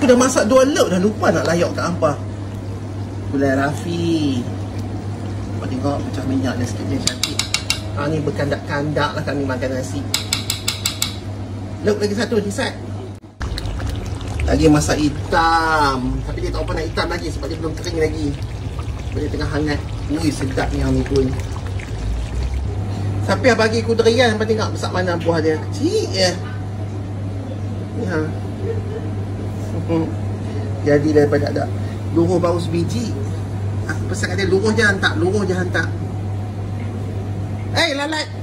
Aku dah masak dua lauk dah lupa nak layak kat apa. Gulai Rafi. Kau tengok pecah minyak dia sikit dia cantik. Ha ni berkandak-kandak lah kami makan nasi. Lauk lagi satu Nisat. Lagi masak hitam. Tapi dia tak apa nak hitam lagi sebab dia belum kering lagi. Sebab dia tengah hangat. Ui sedap ni yang ni pun. Siapa yang bagi aku durian? Sampai tengok besar mana buah dia. Kecil je. Ya. Hmm. Jadi daripada ada luruh baru sebiji. Aku pesan kat dia luruh je hantar, luruh je hantar. Eh, hey, lalat.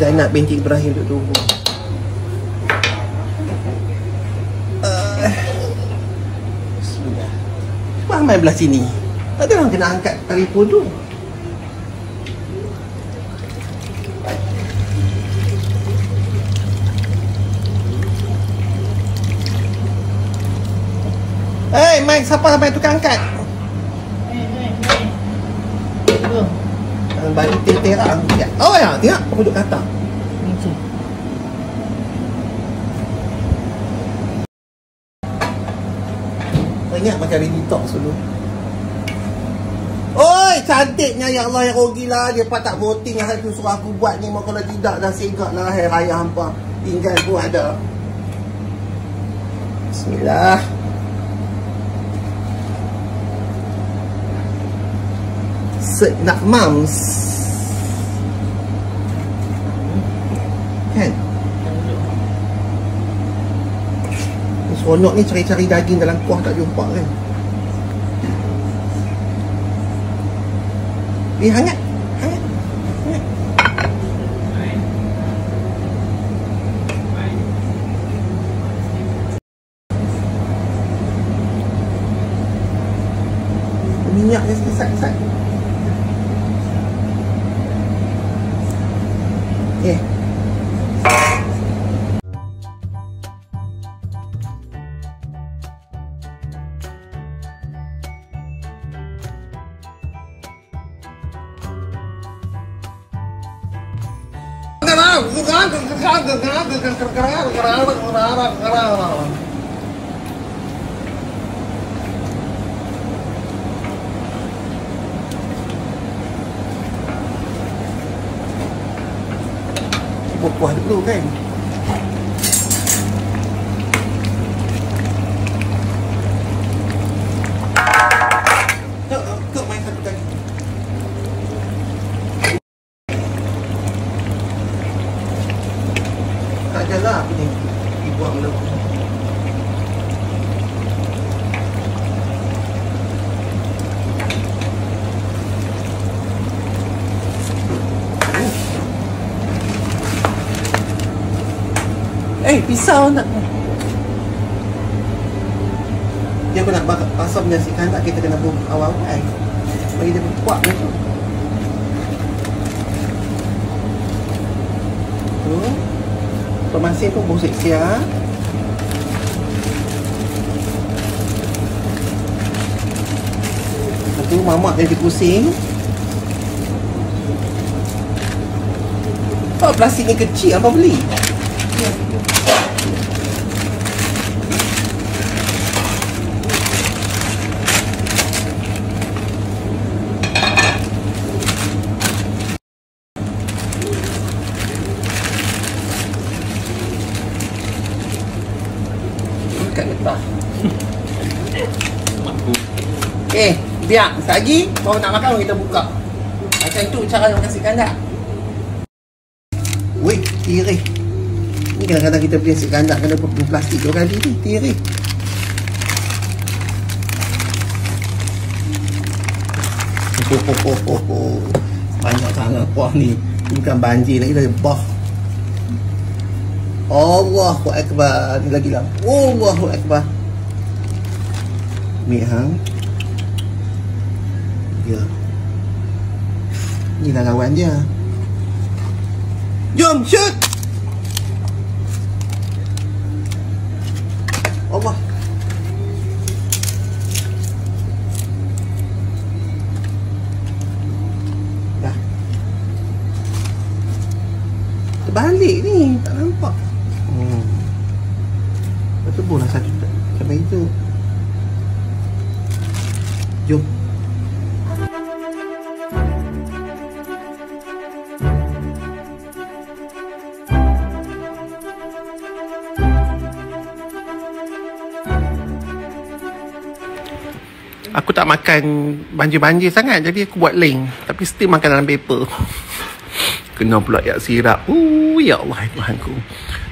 Zainab binti Ibrahim duduk tunggu. Uh, Bismillah. Cuba main belah sini. Tak ada orang kena angkat telefon tu. Hey, Mike, siapa sampai tukang angkat? Ang balik tira ang tiyak. Oh ya, tiyak. Aku duduk kata. Ingat macam hari detox dulu. Oi, cantiknya ya Allah ya gila dia patah voting hari tu suruh aku buat ni mau kalau tidak dah segak lah hari raya hampa. Tinggal buat dah. Bismillah. Nak mams. Kan? Seronok ni cari-cari daging dalam kuah tak jumpa kan? Eh, hangat. Minyak dia sesat-sesat. Buah dulu kan Kau, kau main satu kali Tak adalah apa ni Dibuang dulu Eh, pisau nak. Dia aku nak pasang nasi kanak Kita kena buang awal kan Bagi dia berkuat macam tu. Tu. Pemasin pun busik sia Lepas tu mamak dia pusing Oh plastik ni kecil apa beli? Eh, biar. Lagi Baru nak makan kita buka. Macam tu cara makan nasi kandak Weh, tirih Ni kadang-kadang kita beli nasi kandak Kena putih plastik dua kali ni Tirih Ho, ho, ho, ho, ho. Banyak sangat kuah ni. Bukan banjir lagi dari bah Allahu Akbar. Ni lagi lah. Allahu Akbar. Ambil hang Ya. Inilah lawan dia. Jom shoot Allah Dah Terbalik ni Tak nampak. Hmm. Betul lah satu Sampai itu. Jom. Aku tak makan banjir-banjir sangat Jadi aku buat link. Tapi still makan dalam paper Kena pula yak sirap uh, Ya Allah Tuhanku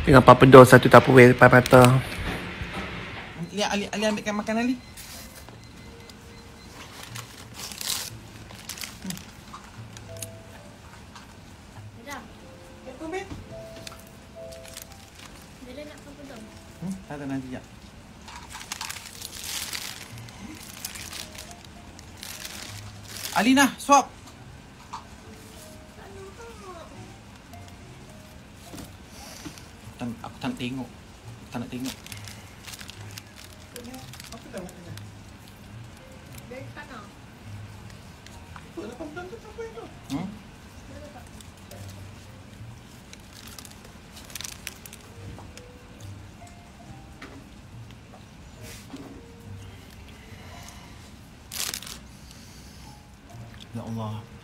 Dengan papador satu tupperware depan mata Ali, Ali, Ali ambilkan makan Ali. Dah. Apa Ben? Bila nak kau pedang? Hmm, ada nanti ya. Alina, swap. Apa dah makan tu apa itu? Hmm? Ya Allah.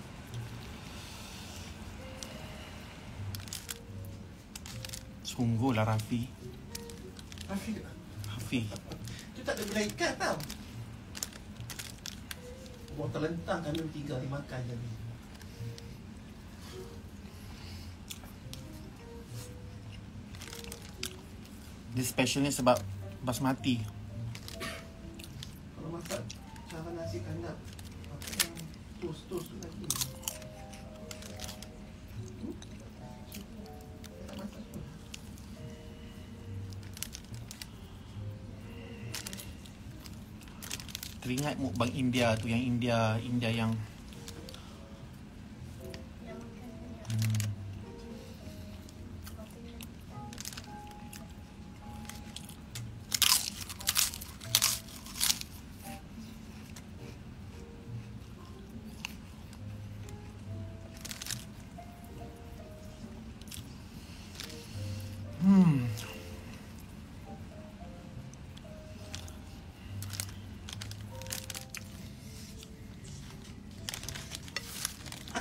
Sungguhlah Rafi. Rafi Rafi. Tu tak ada berai ikan tau Buat terlentang kandung tiga dia makan je ni Dia specialnya sebab basmati. Teringat mukbang India tu yang India India yang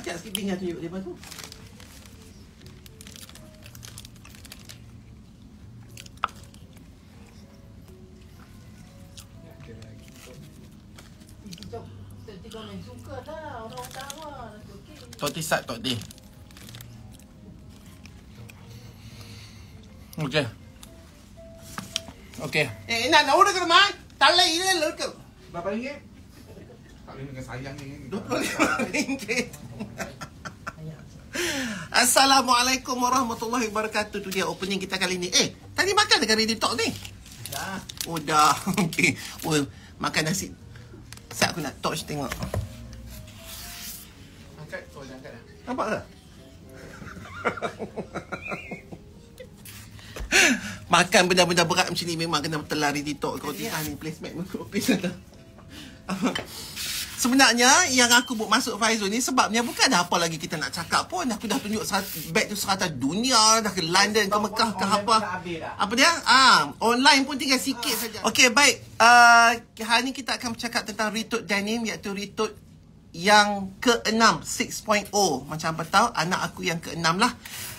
Akak sikit tinggal tunjuk dia tu Tok Tisat Tok Teh. Okey. Okey. Eh, nak nak udah ke rumah? Talai ile lu ke? Berapa ringgit? Dengan sayang ni. RM25 Assalamualaikum warahmatullahi wabarakatuh Tu dia opening kita kali ni Eh, tadi makan dengan Ready Talk ni? Dah Oh dah, okay Oh, makan nasi Sat aku nak touch tengok Angkat. Oh, dah angkat dah. Nampak tak? Makan benda-benda berat macam ni memang kena telan Ready Talk Kau tengok ni placement pun Please dah Sebenarnya yang aku buat masuk Faizul ni sebabnya bukan ada apa lagi kita nak cakap pun. Aku dah tunjuk bag tu serata dunia, dah ke London, ke Mekah, ke apa. Apa dia? Ah, online pun tinggal sikit saja. Okey, baik. Uh, hari ni kita akan bercakap tentang retut denim iaitu retut yang ke-6 6.0 macam apa tahu anak aku yang ke-6 lah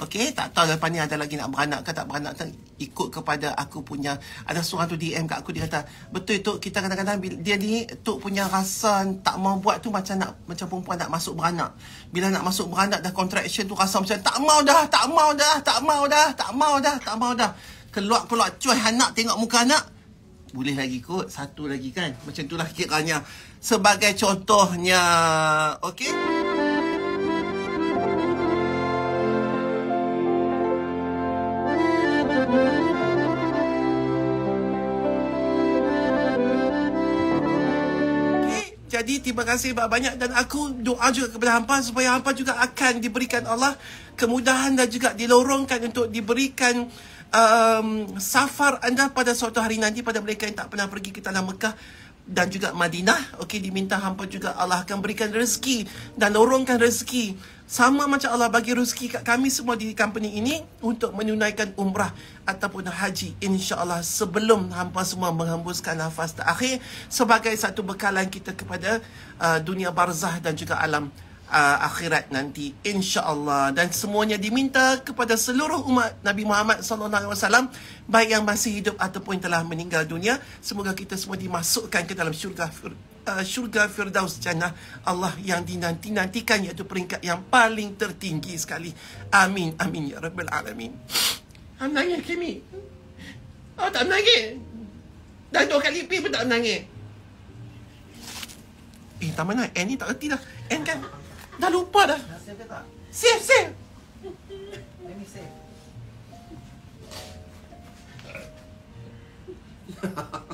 okey tak tahu lepas ni ada lagi nak beranak ke tak beranak tak ikut kepada aku punya ada seorang tu DM kat aku dia kata betul tu kita kadang-kadang dia ni tu punya rasa tak mau buat tu macam nak macam perempuan nak masuk beranak. Bila nak masuk beranak dah contraction tu rasa macam tak mau dah tak mau dah tak mau dah tak mau dah tak mau dah. Keluar-keluar cuai anak tengok muka anak. Boleh lagi kot satu lagi kan? Macam itulah kiranya. Sebagai contohnya okey Jadi terima kasih banyak-banyak. Dan aku doa juga kepada hampa supaya hampa juga akan diberikan Allah kemudahan dan juga dilorongkan untuk diberikan um, safar anda pada suatu hari nanti pada mereka yang tak pernah pergi ke tanah Mekah dan juga Madinah. Okey, diminta hampa juga Allah akan berikan rezeki dan lorongkan rezeki. Sama macam Allah bagi rezeki kat kami semua di company ini untuk menunaikan umrah ataupun haji insya-Allah sebelum hampa semua menghembuskan nafas terakhir sebagai satu bekalan kita kepada uh, dunia barzah dan juga alam uh, akhirat nanti insya-Allah. Dan semuanya diminta kepada seluruh umat Nabi Muhammad sallallahu alaihi wasallam baik yang masih hidup ataupun telah meninggal dunia semoga kita semua dimasukkan ke dalam syurga fir- uh, syurga firdaus jannah Allah yang dinanti-nantikan iaitu peringkat yang paling tertinggi sekali. Amin amin ya rabbal alamin. Am nangis Kimi. Oh tak menangis. Dah dua kali pergi pun tak menangis. Eh tak mana N ni tak erti dah. N kan Dah lupa dah Dah save ke tak? Save save Let me save.